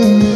good.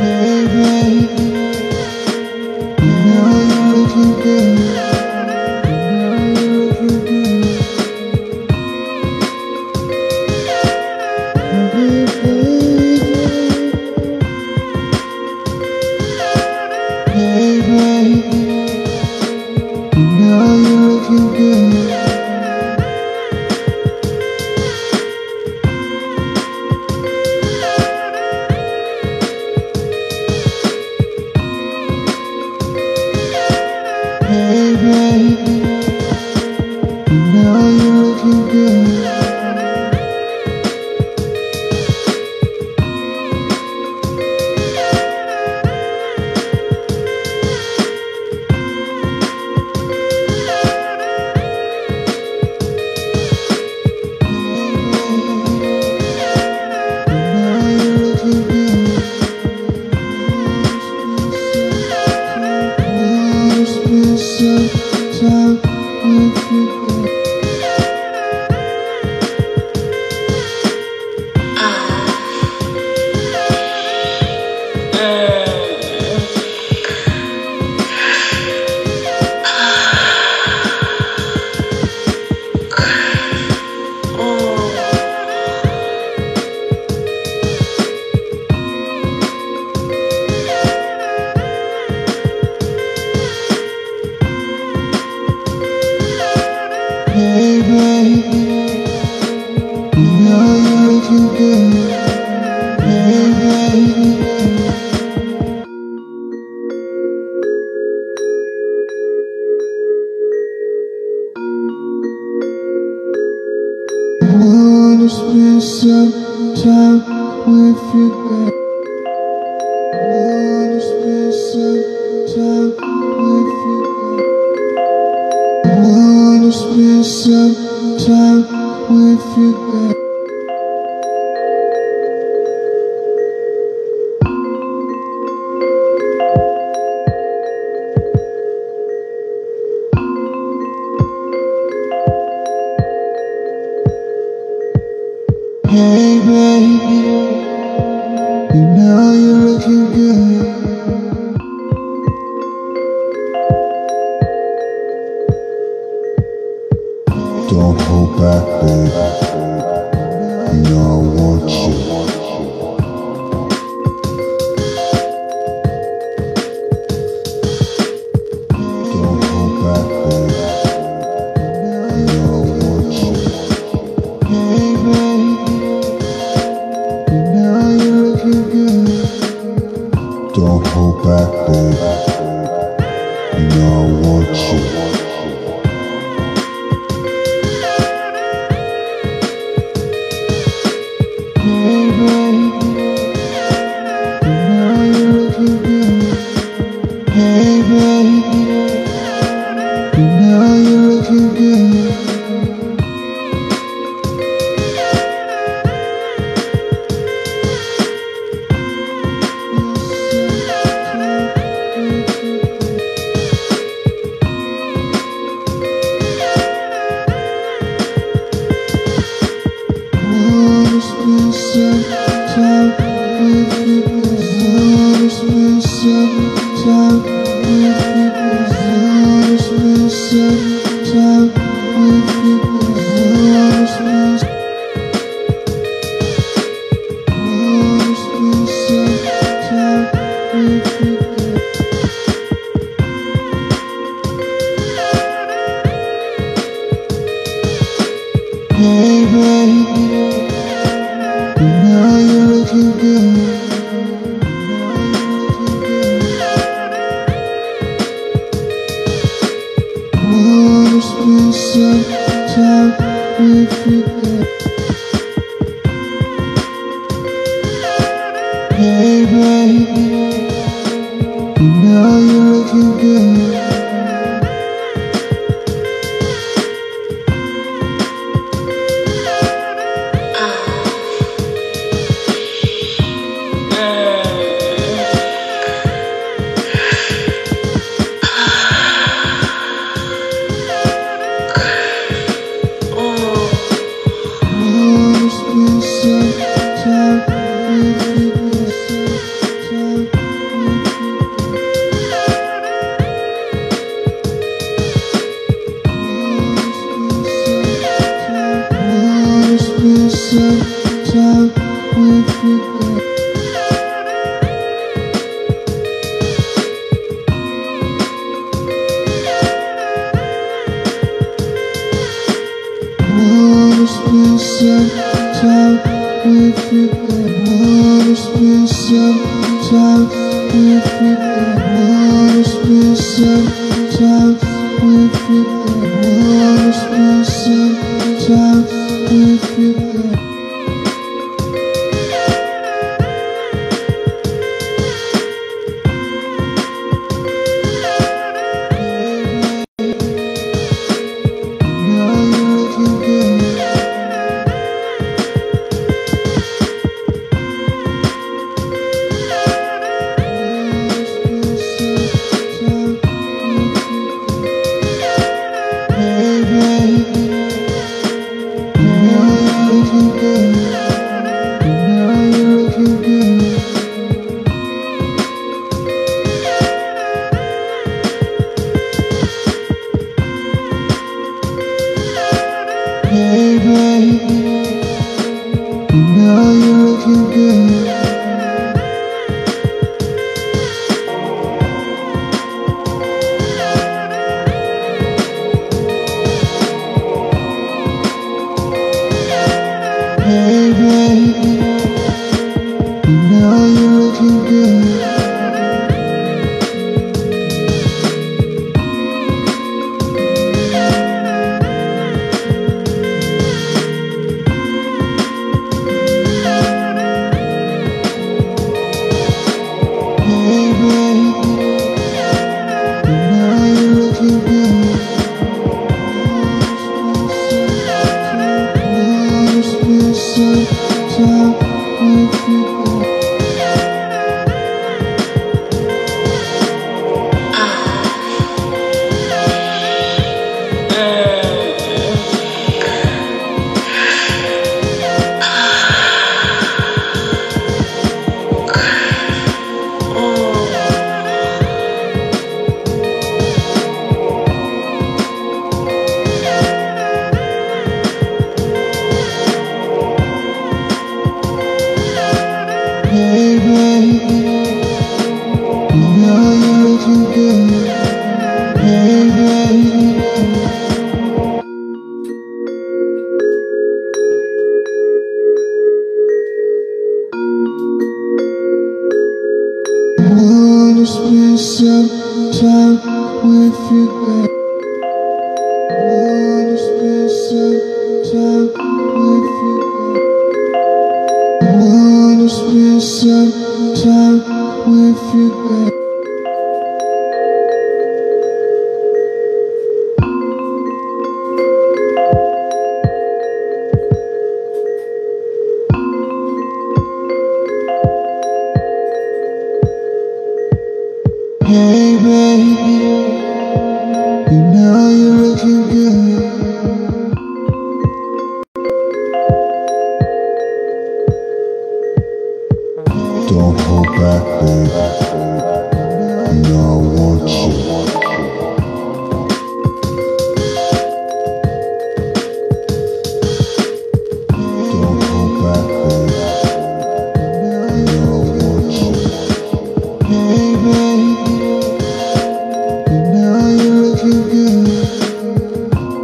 Hey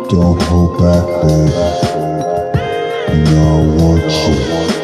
Don't hold back, babe. You know I want you.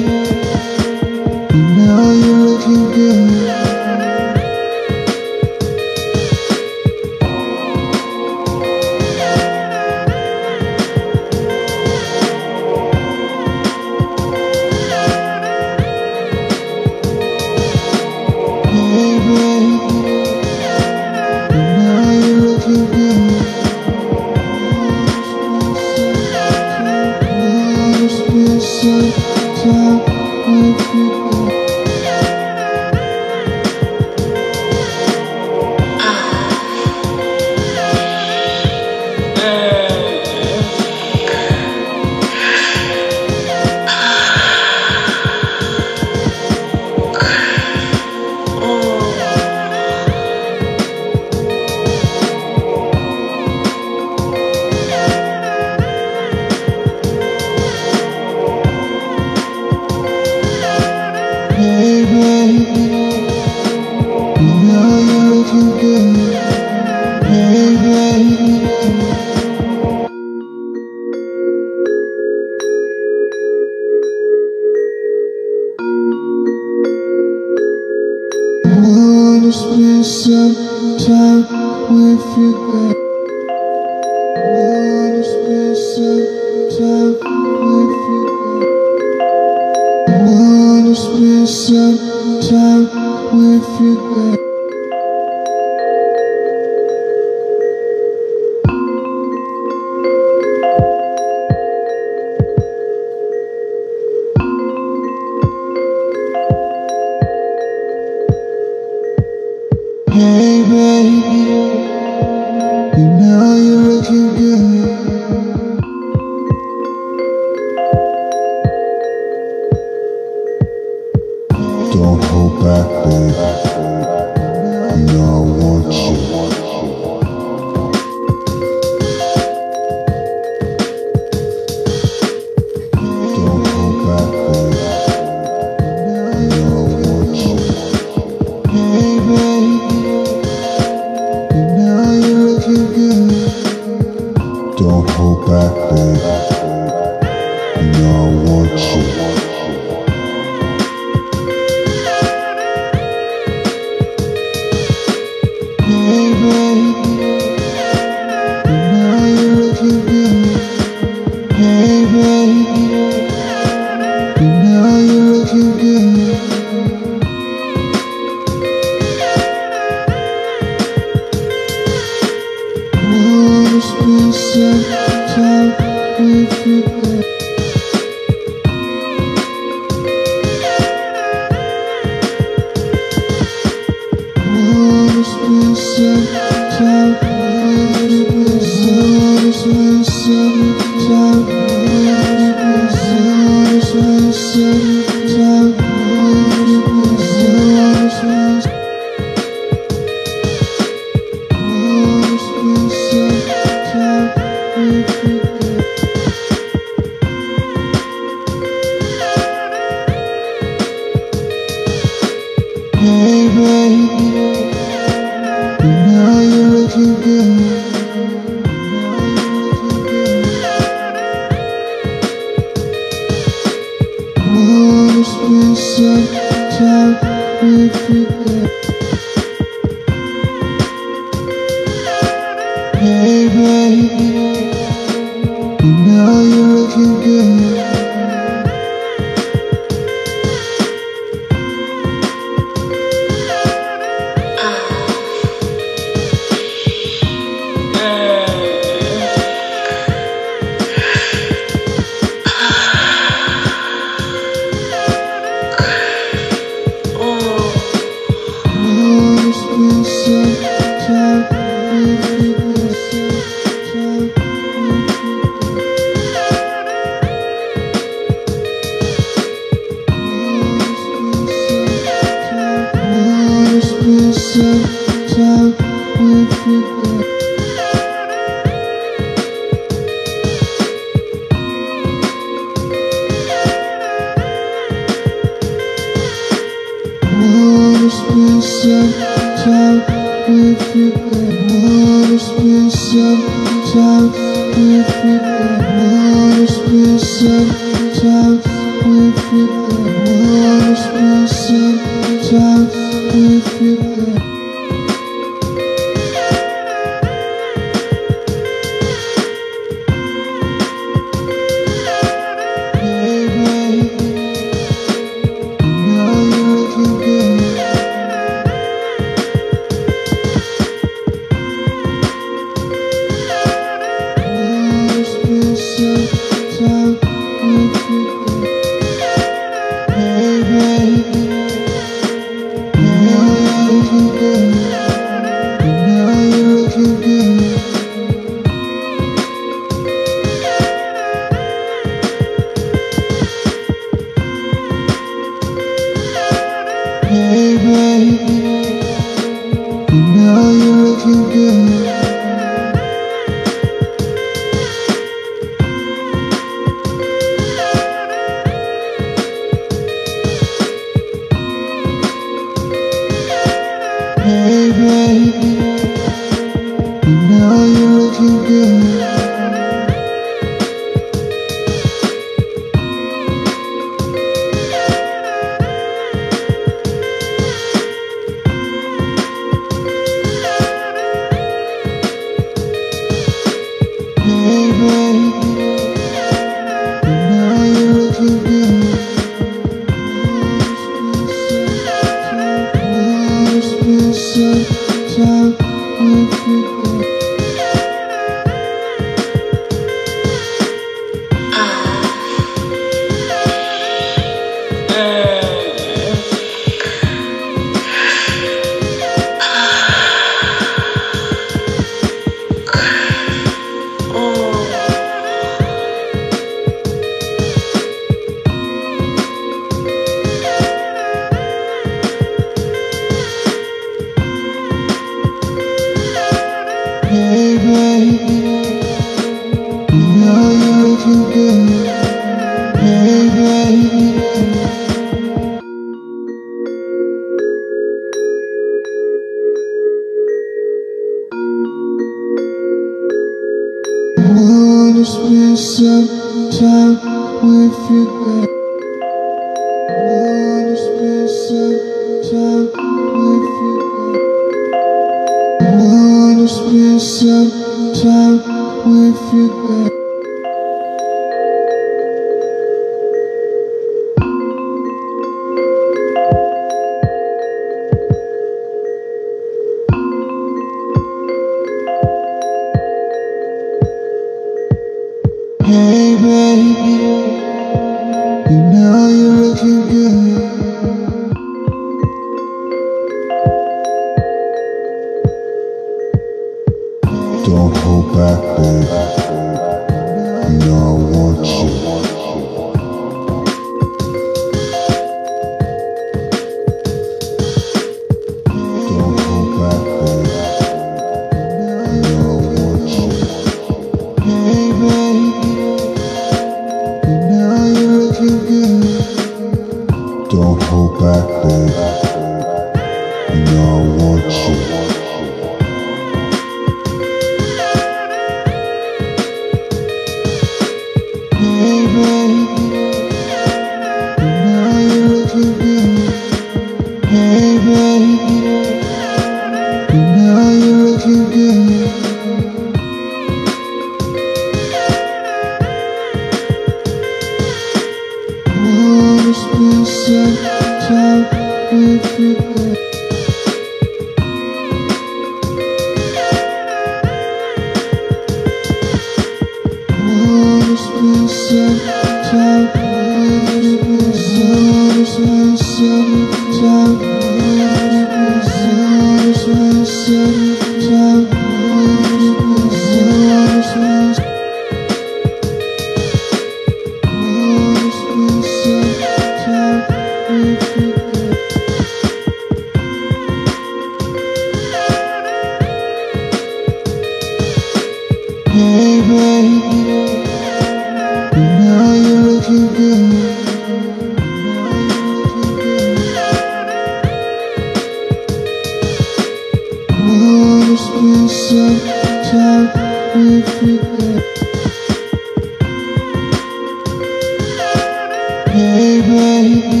Senhor.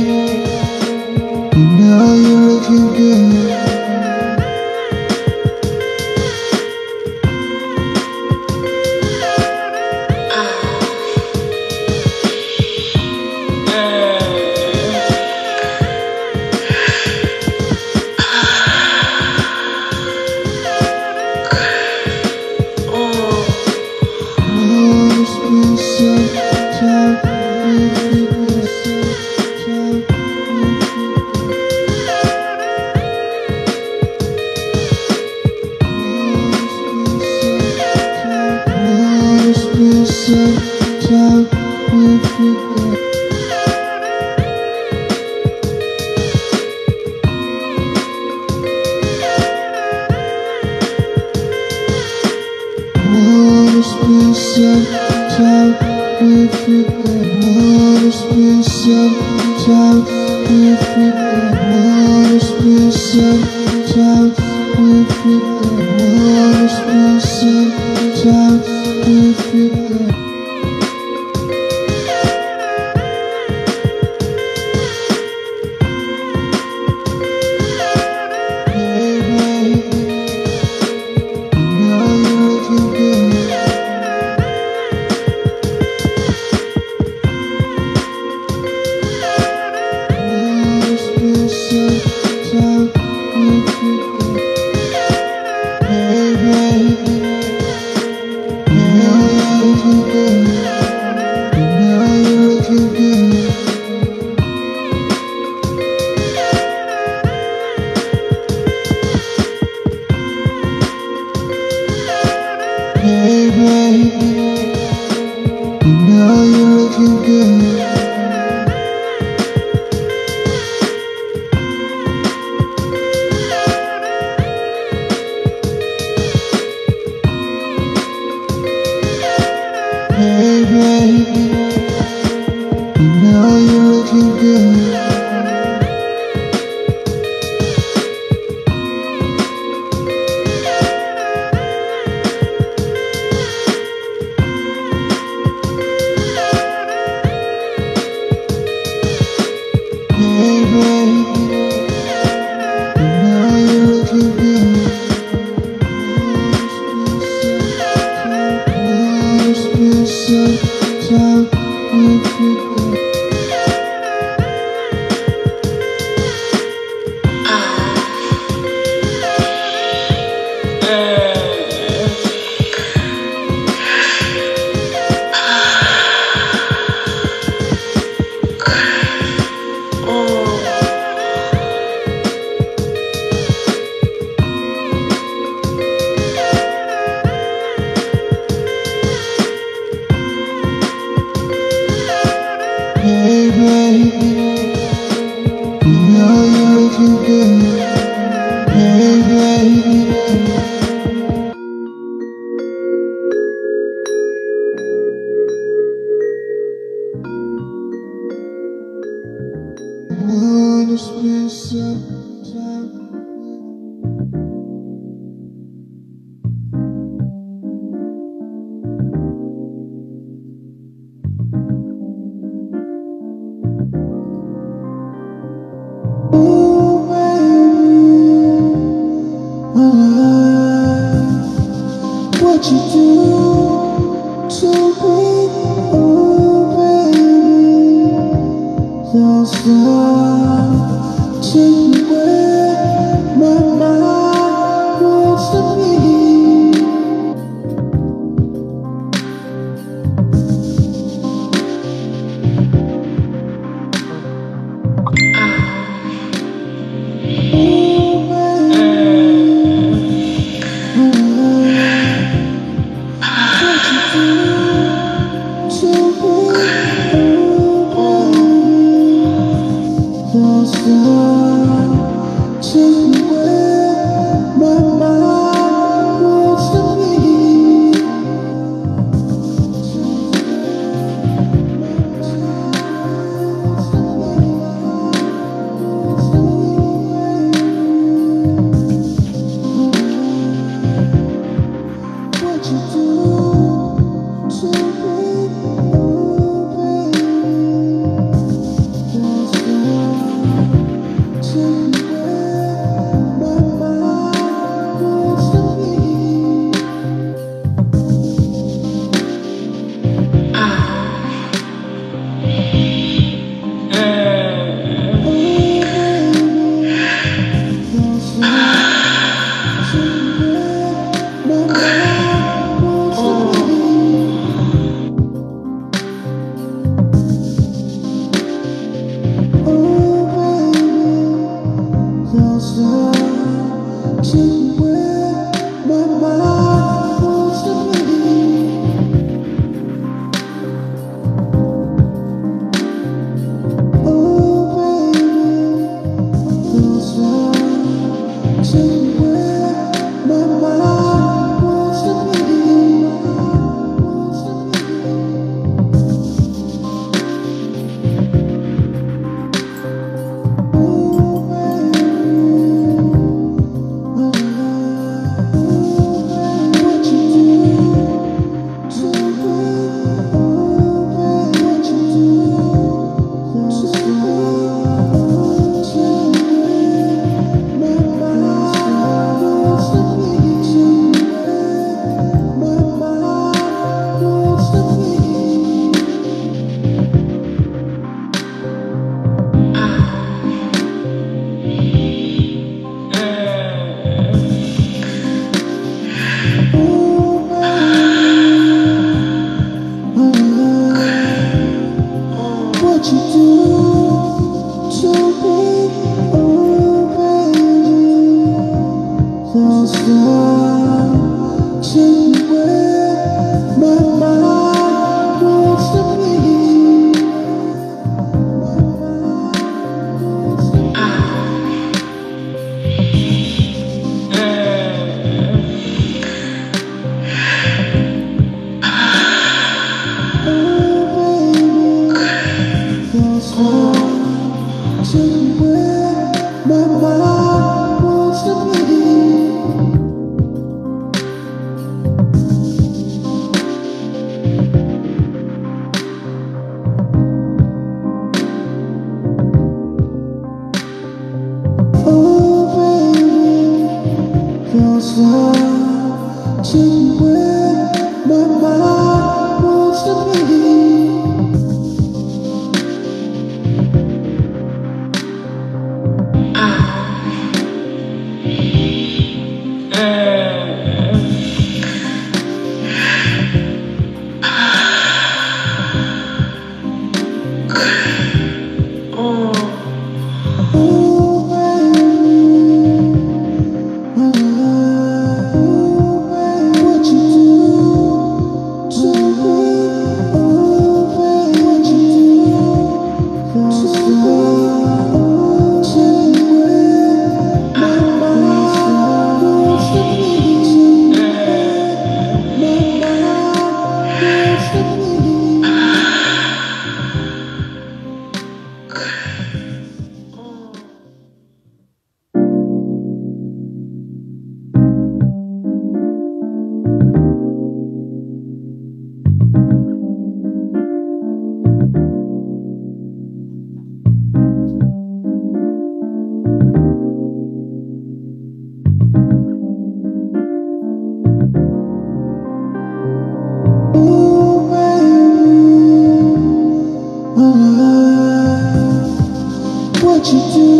Thank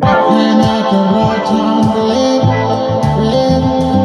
And at the right time, live, live.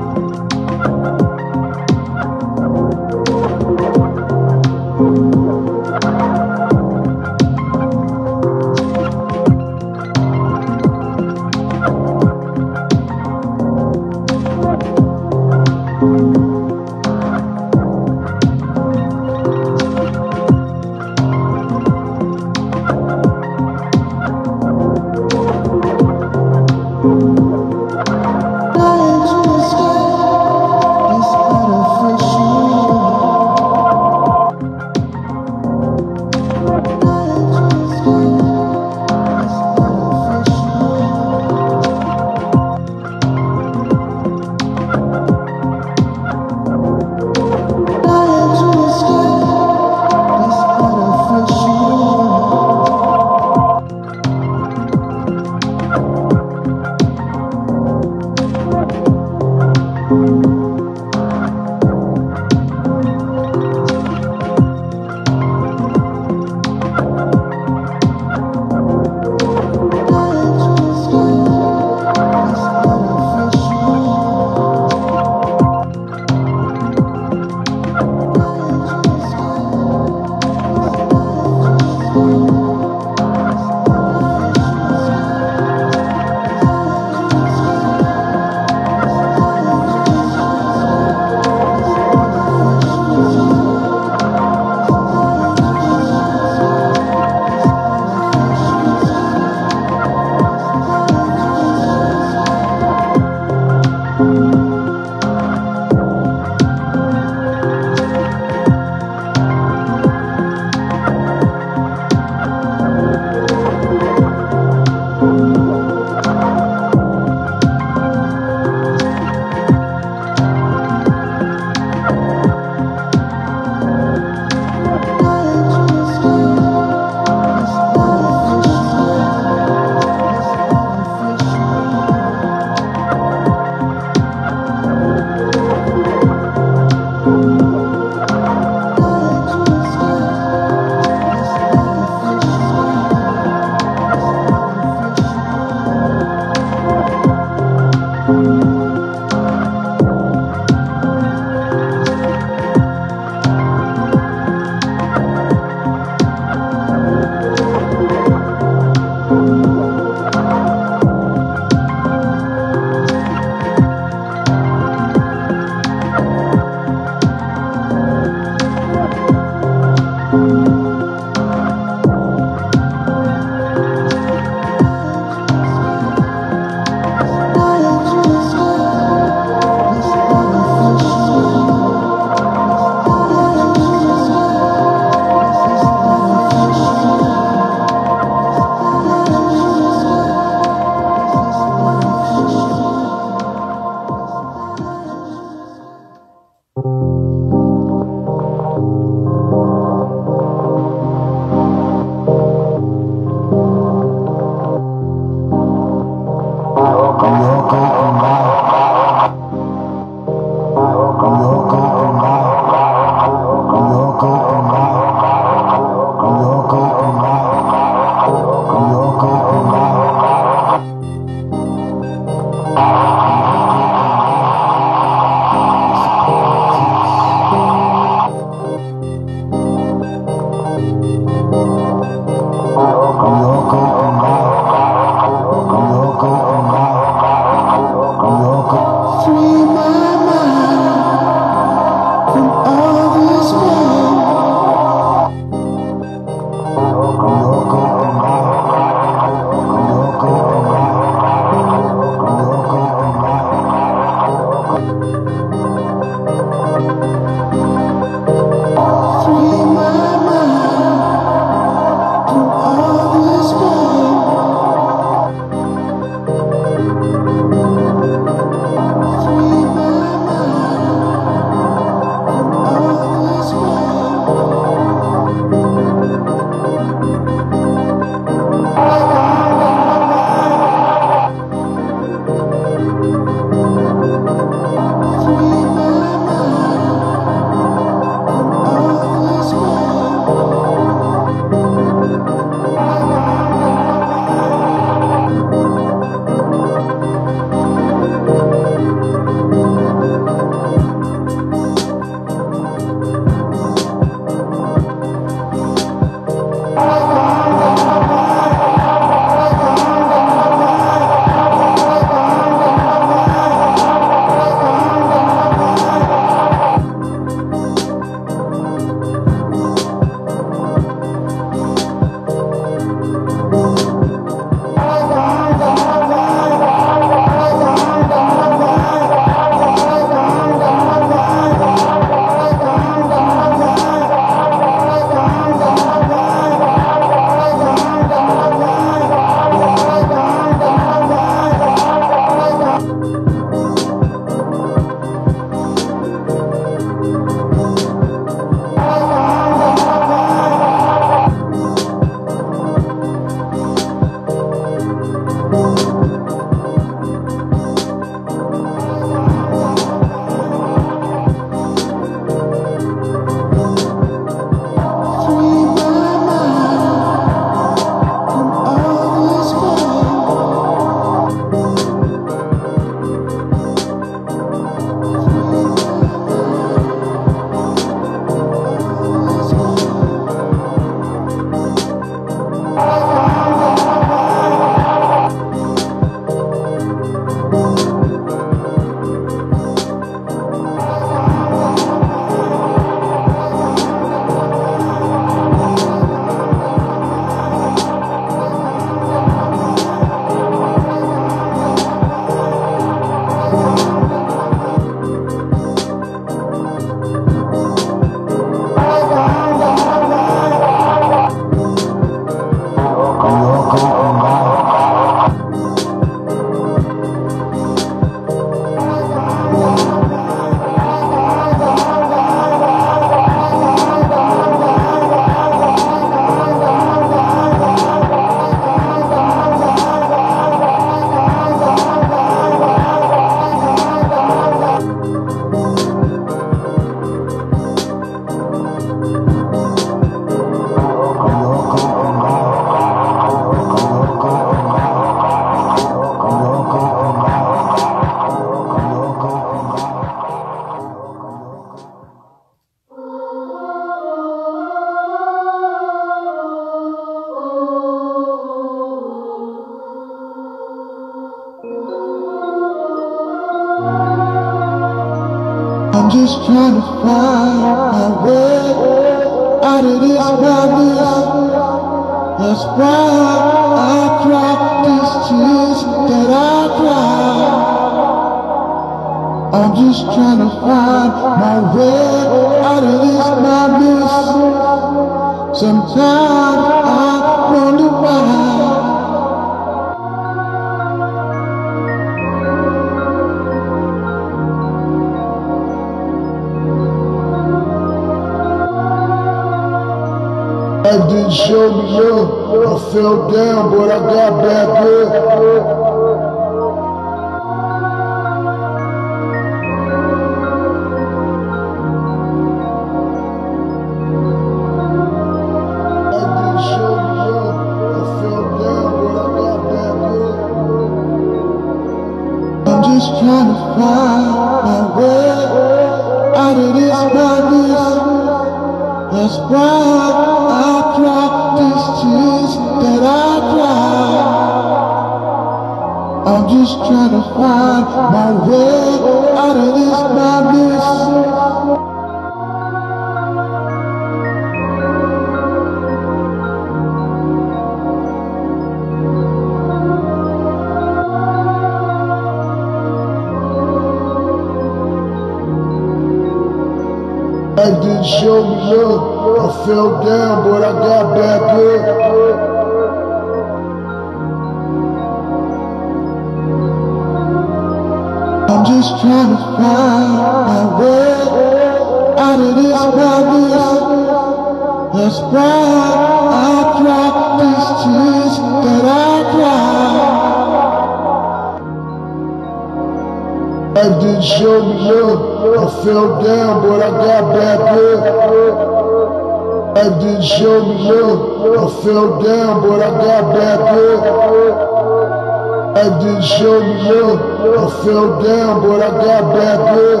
you show me love. I fell down, but I got back up.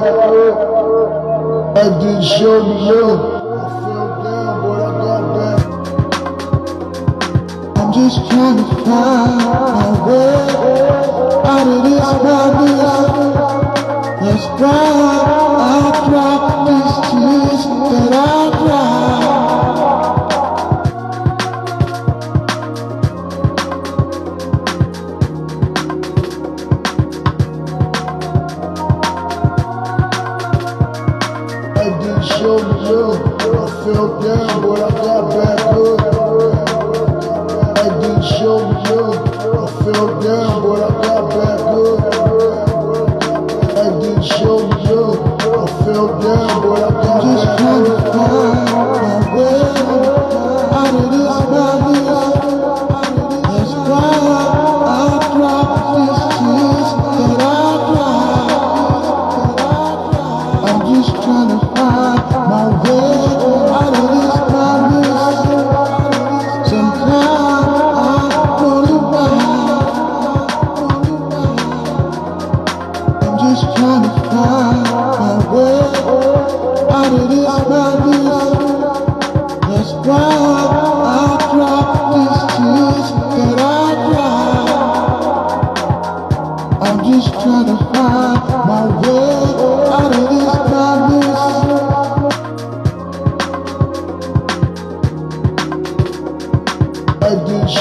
Life didn't show me love.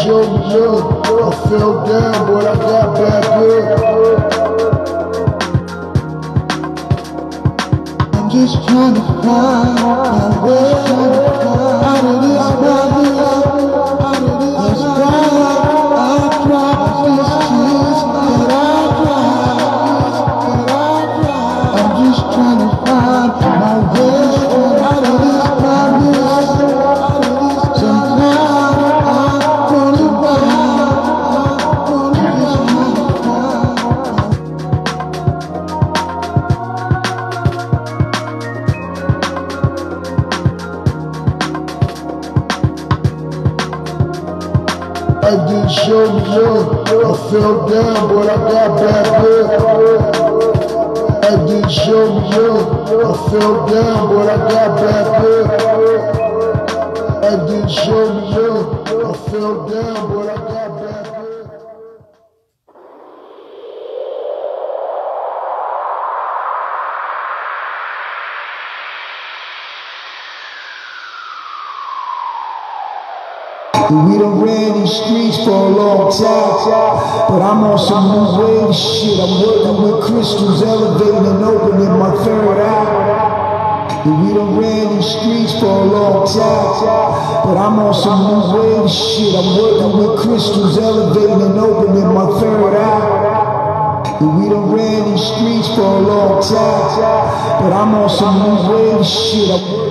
Show me. I fell down, but I got back up. I'm just trying to find my way out of this madness. Down, but I got back up. I didn't show me love. I fell down, but I got back up. I didn't show me love. I fell down, but I got back up. We done ran these streets for a long time, but I'm on some new wave shit. I'm working with crystals, elevating and opening my third eye. We done ran these streets for a long time, but I'm on some new wave shit. I'm working with crystals, elevating and opening my third eye. We done ran these streets for a long time, but I'm on some new wave shit. I'm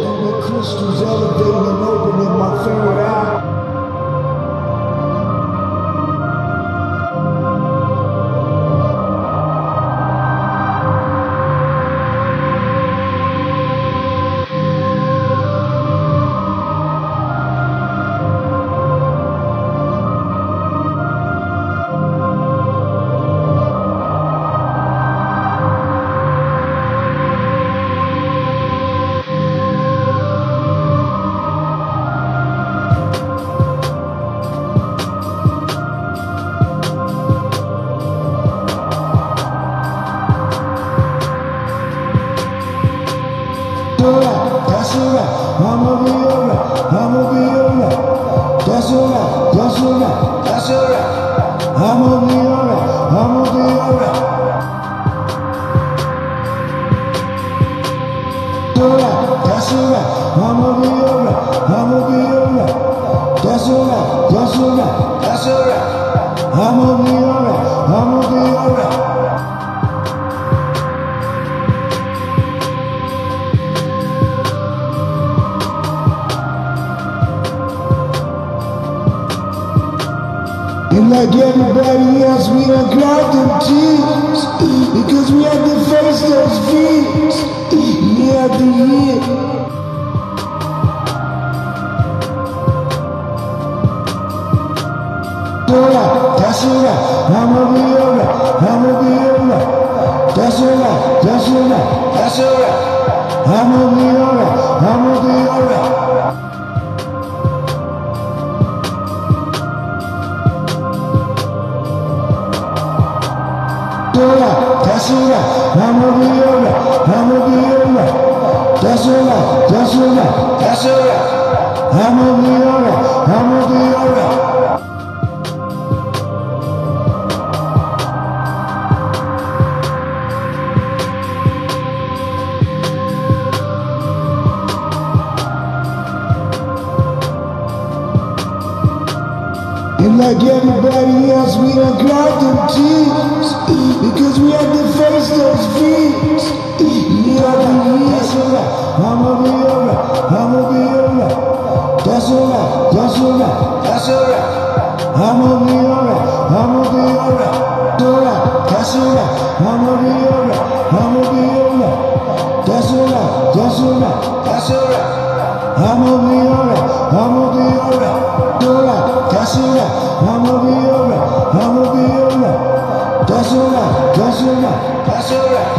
I'ma be alright, I'ma be alright. Alright, that's alright. I'ma be alright, I'ma be alright. That's alright, that's alright, that's alright.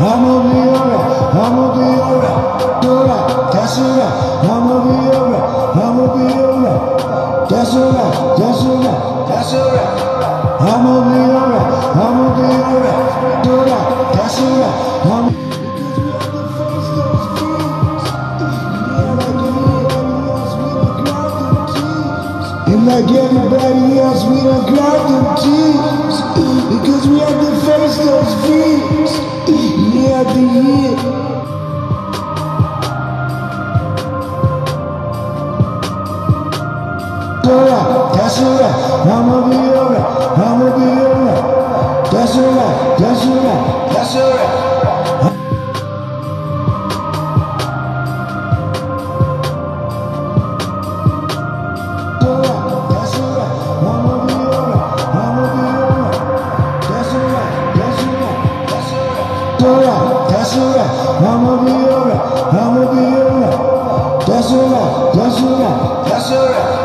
I'ma be alright, I'ma be alright. Alright, that's alright. I'ma be alright, I'ma be alright. That's alright, that's alright, that's alright. I'ma be alright, I'ma be alright. Alright, that's alright. I'ma like everybody else, we done cried them tears because we have to face those fears year after year. alright, that's alright, I'ma be alright, I'ma be alright. That's alright, that's alright, that's alright. Alright, I'ma be alright, I'ma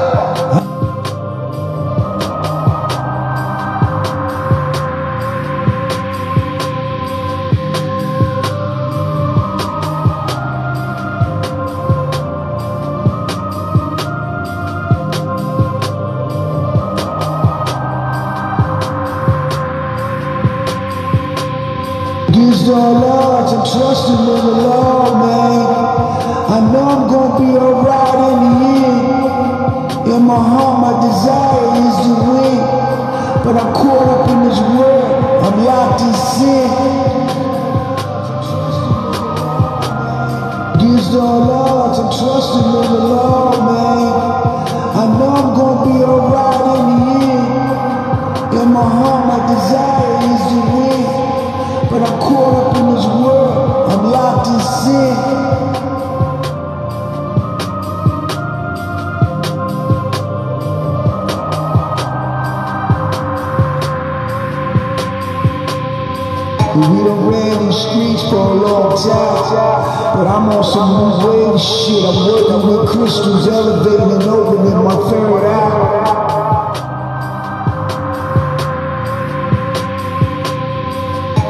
Sin. Against all odds, I'm trusting in the Lord, man. I know I'm gonna be alright in the end. In my heart, my desire is to win. But I'm caught up in this world, I'm locked in sin. I'm wave shit. I'm working with crystals, elevating and opening my third eye.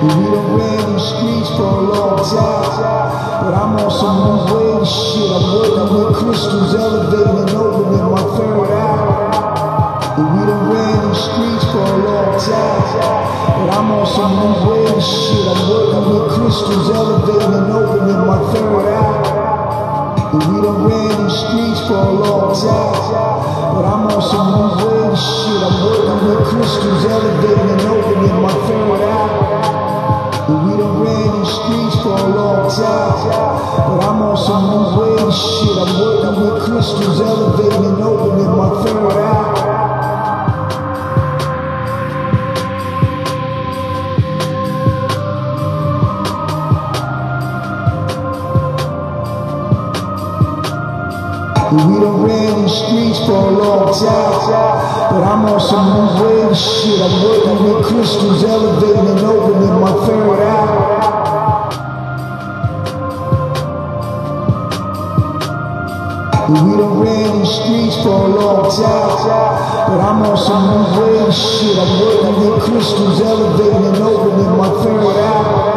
We done ran these streets for a long time, but I'm on some new wave shit. I'm working with crystals, elevating and opening my third eye. We done for a long time, but I'm on some new wave shit. I'm working with crystals, elevating and opening my third eye. We done ran these streets for a long time, but I'm on some new wave shit. I'm working with crystals, elevating and opening my third eye. We done ran these streets for a long time, but I'm on some new wave shit. I'm working with crystals, elevating and opening my third eye. We done ran these streets for a long time, but I'm on some new wave shit. I'm working with crystals, elevating and opening my third eye. We done ran these streets for a long time, but I'm on some new wave shit. I'm working with crystals, elevating and opening my third eye.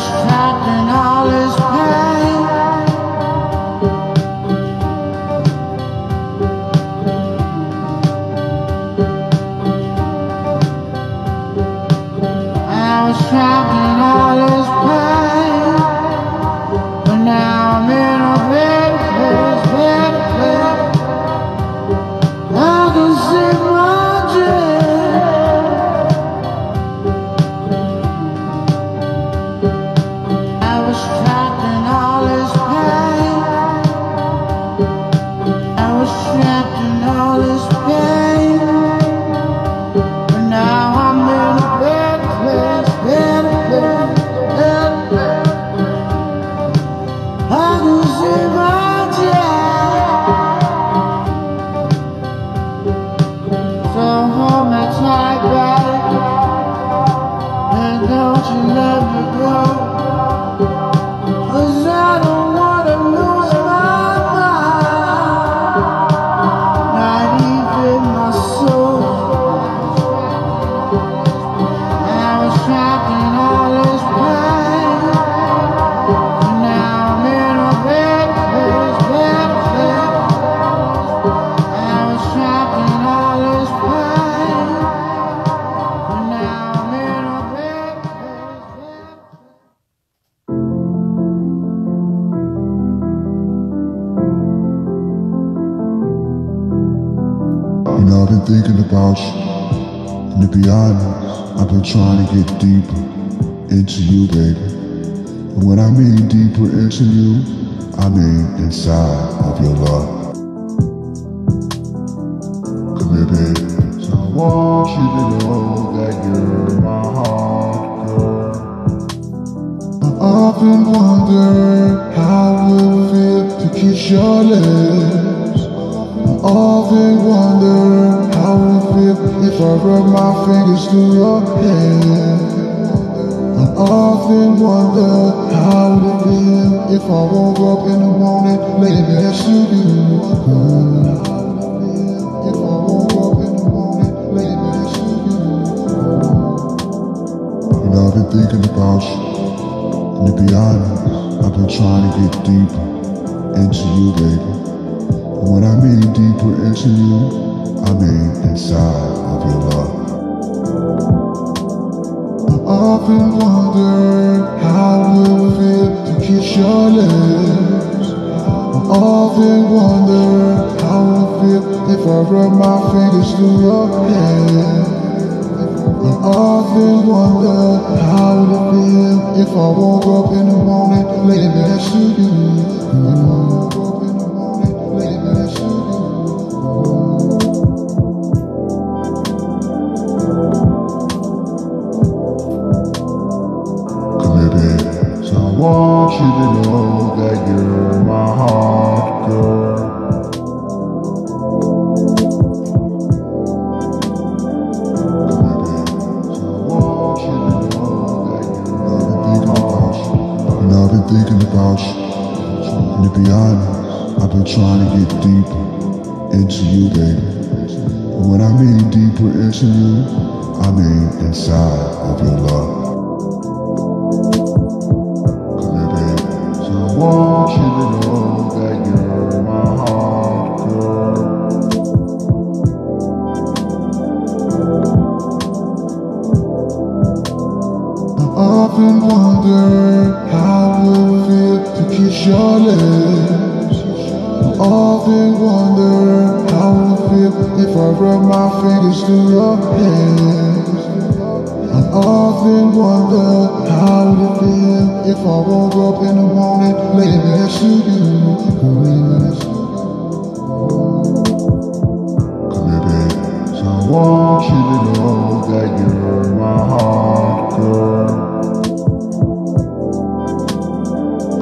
Dream. ты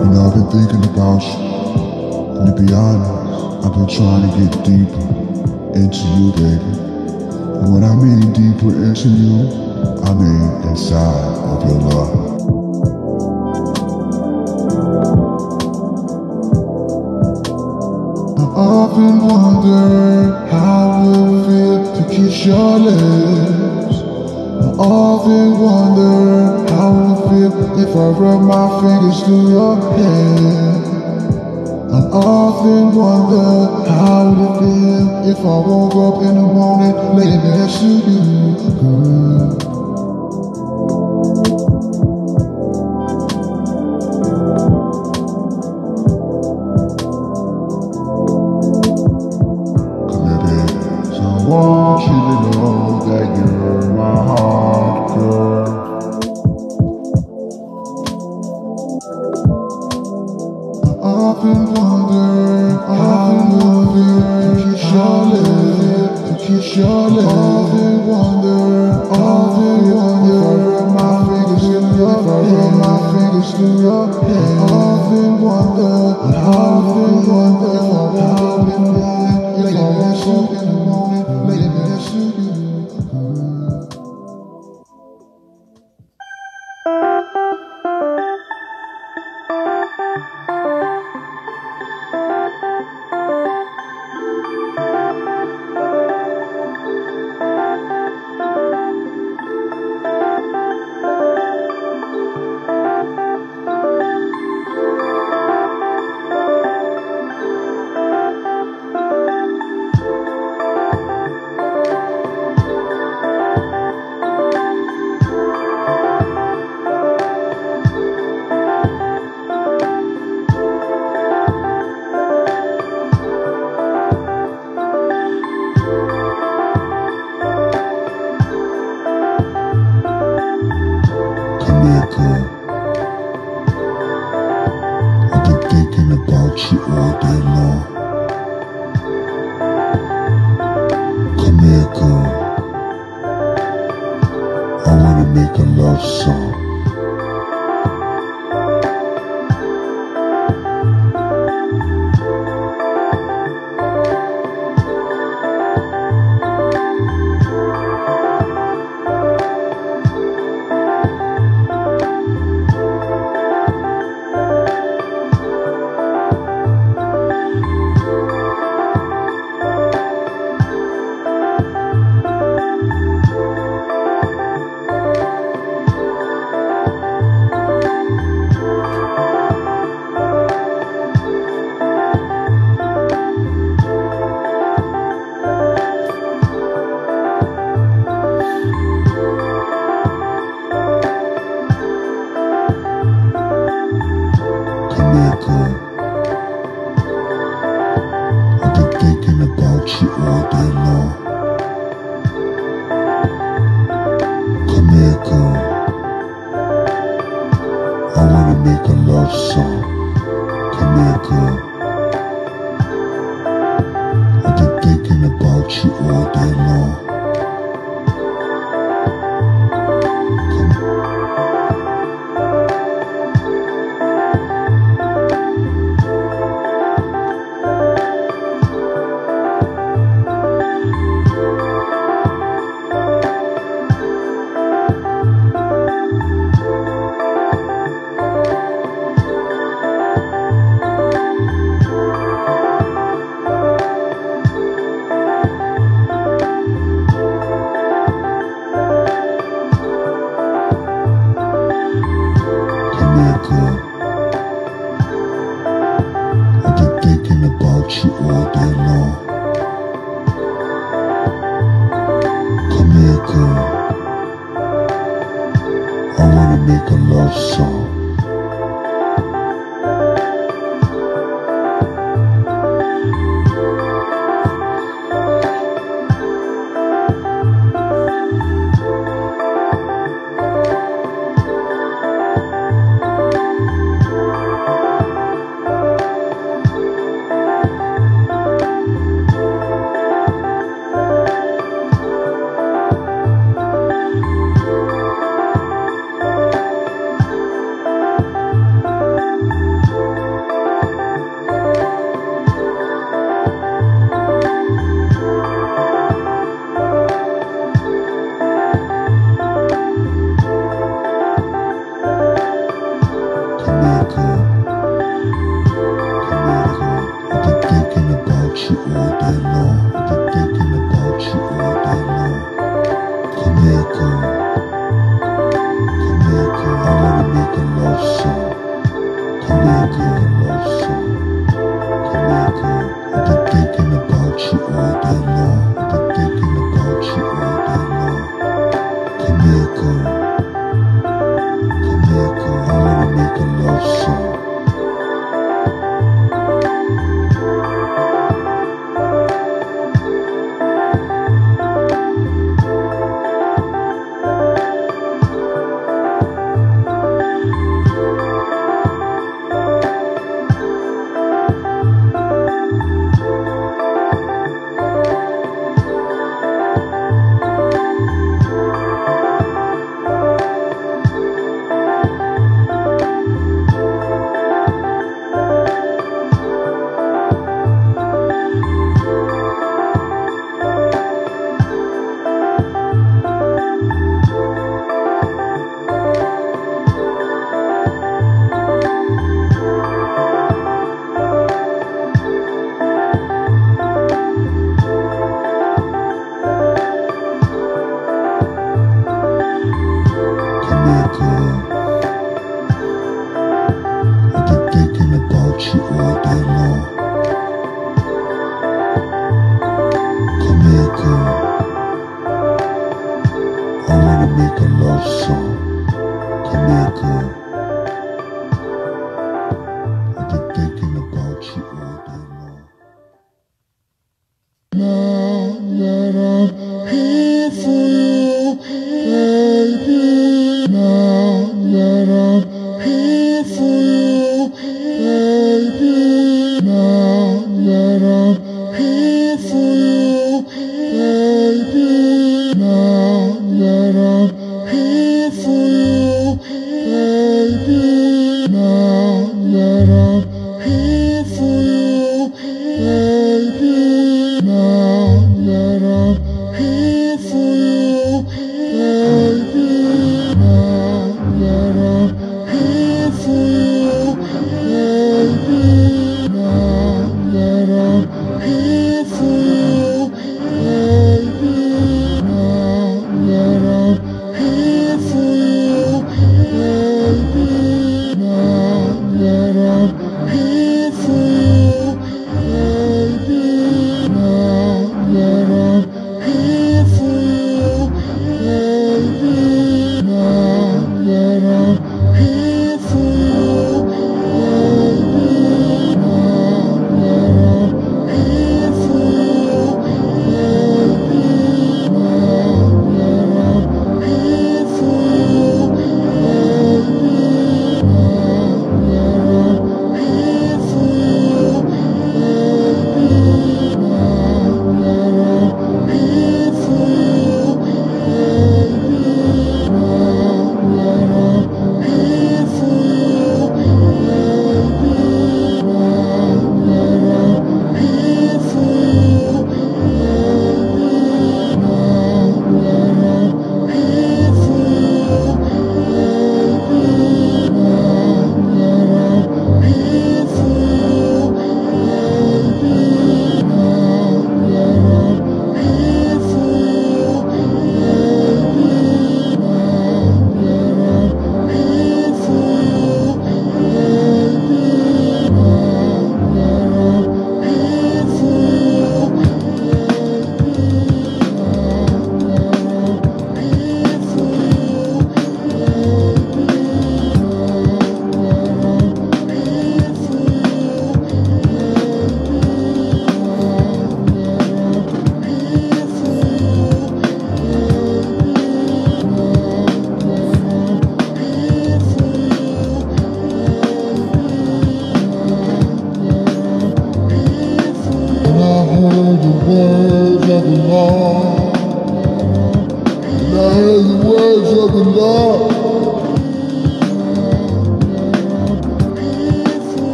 You know I've been thinking about you. And to be honest, I've been trying to get deeper into you, baby. And when I mean deeper into you, I mean inside of your love. I often wonder how it will feel to kiss your lips often wonder how I would feel if I rub my fingers through your hair. I often wonder how would it feel if I woke up in the morning laying next to you, girl.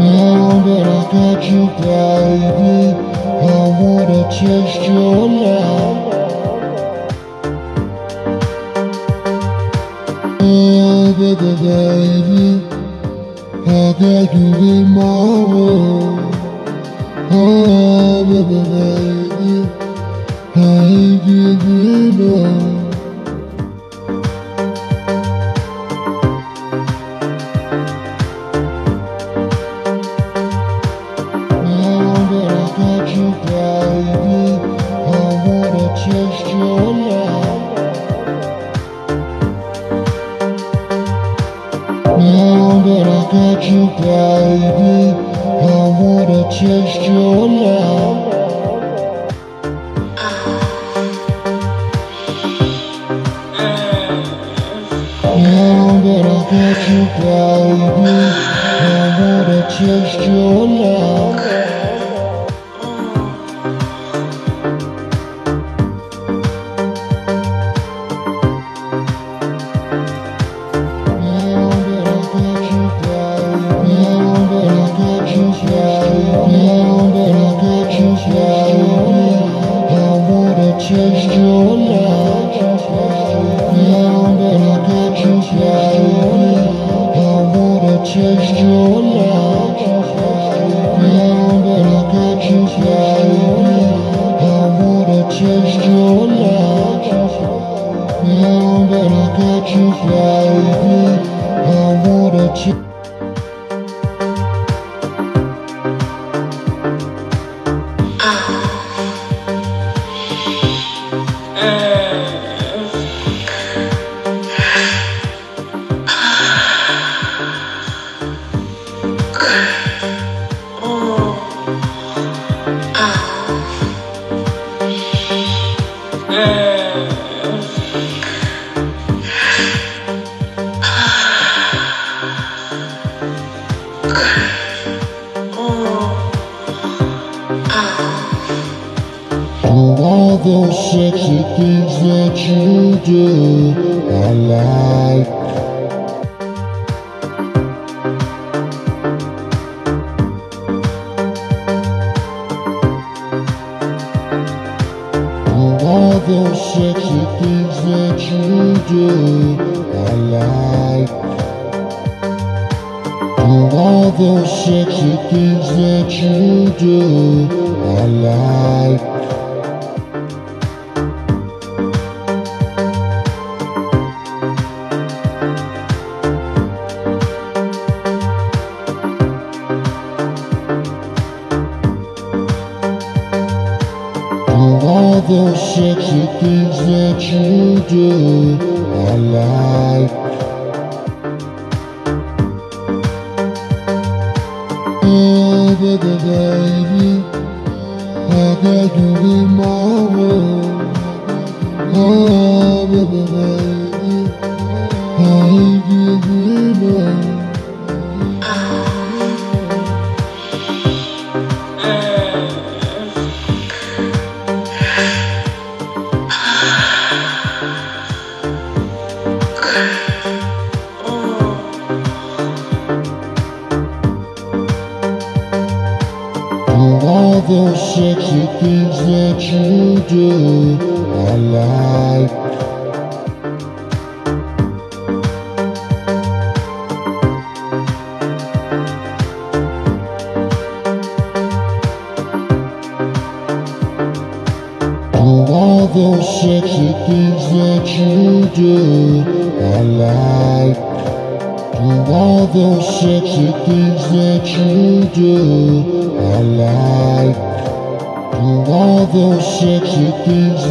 Now that I got you, baby, I wanna your love. Oh, baby, I got you in my world. Oh, baby, baby, I give you my. just your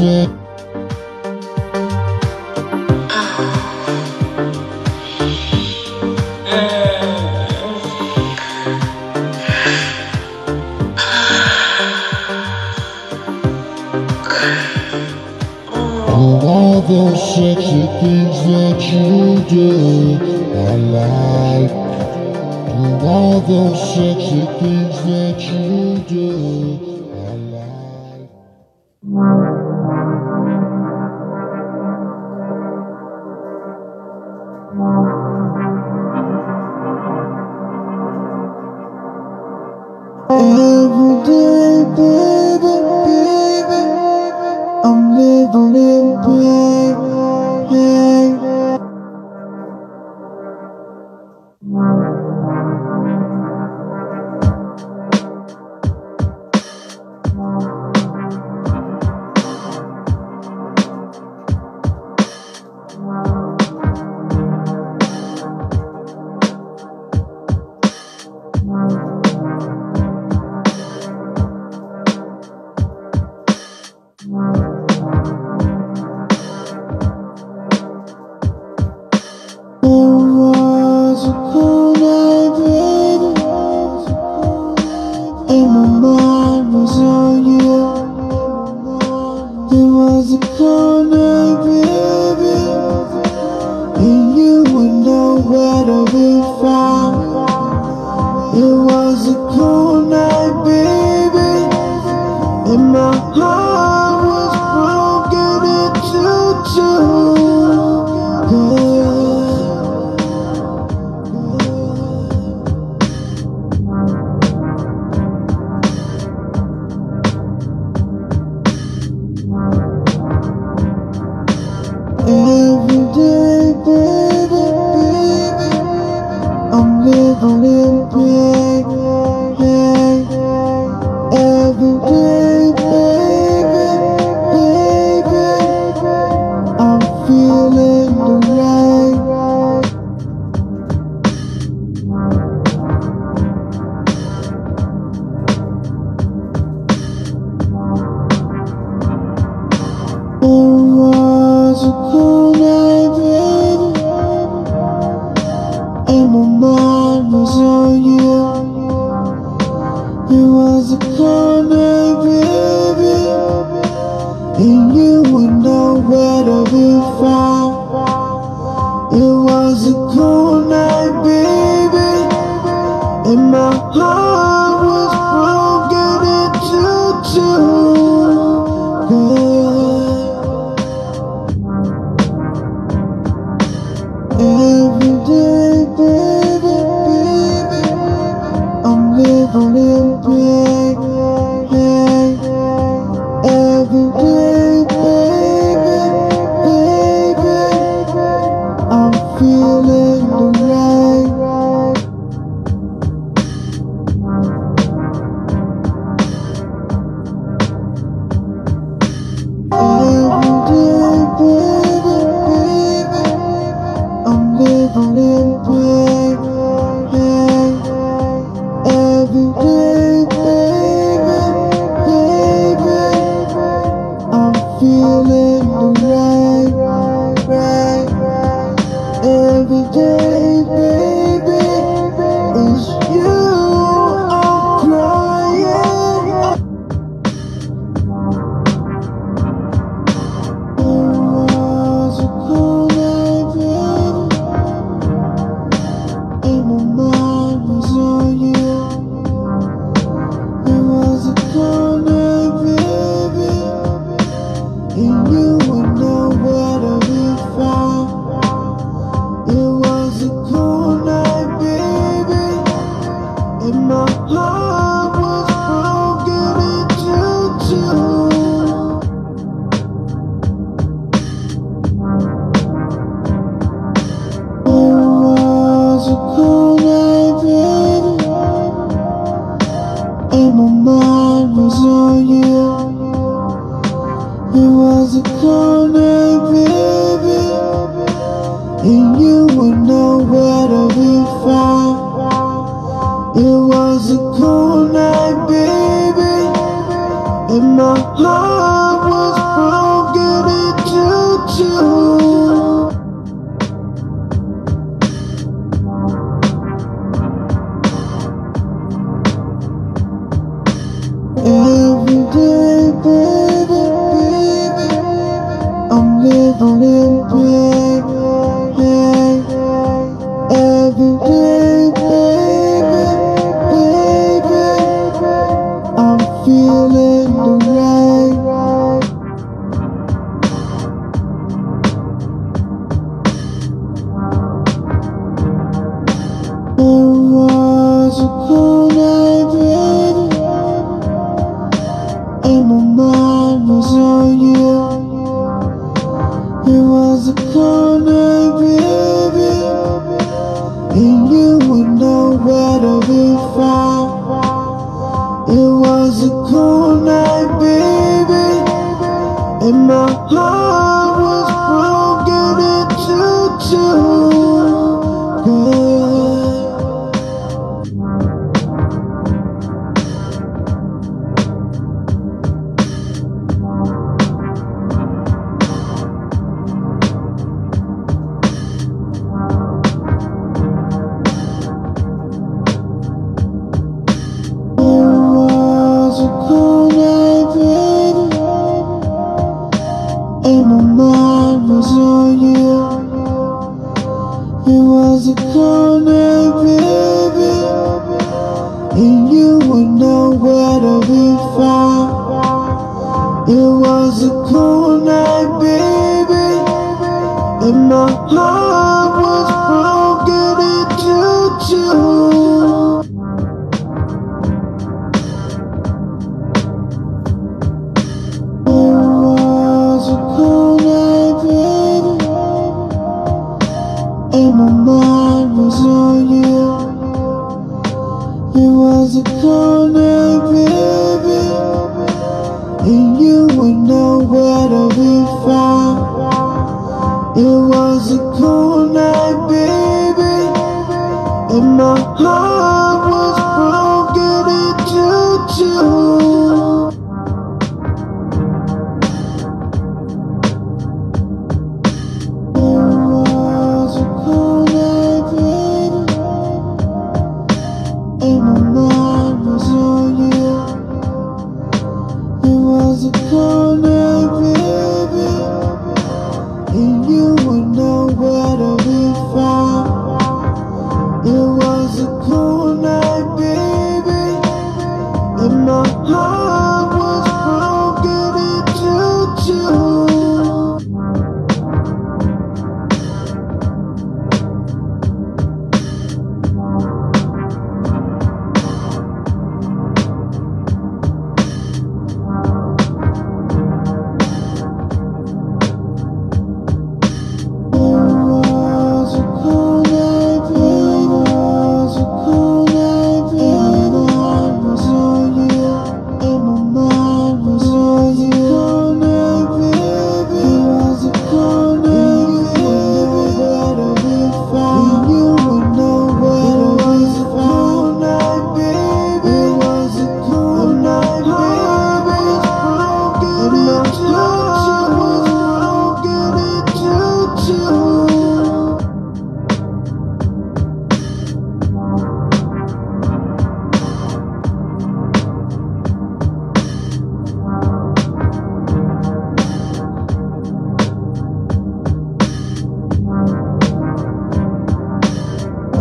To all those sexy things that you do I like. And all those sexy things that you do.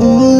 Ooh.